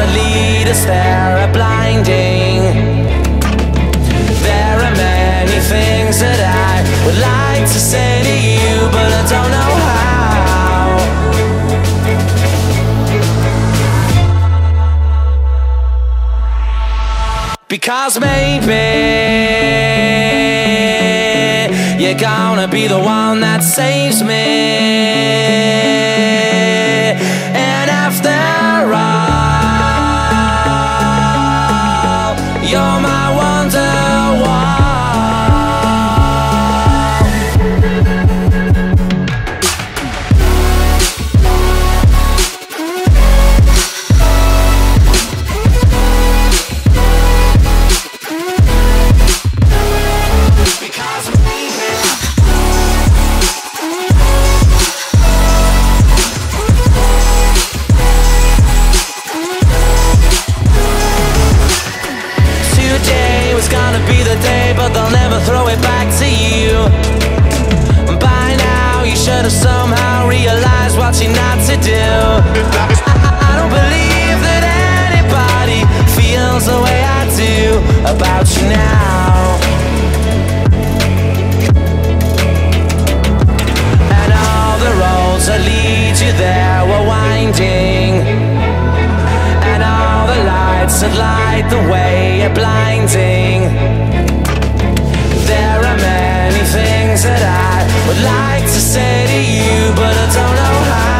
lights that lead us there are blinding. There are many things that I would like to say to you, but I don't know how. Because maybe you're gonna be the one that saves me. The day, but they'll never throw it back to you. By now, you should have somehow realized what you're not to do. I, I don't believe that anybody feels the way I do about you now. Light the way are blinding. There are many things that I would like to say to you, but I don't know how.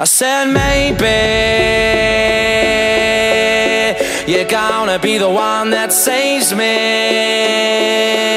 I said maybe you're gonna be the one that saves me.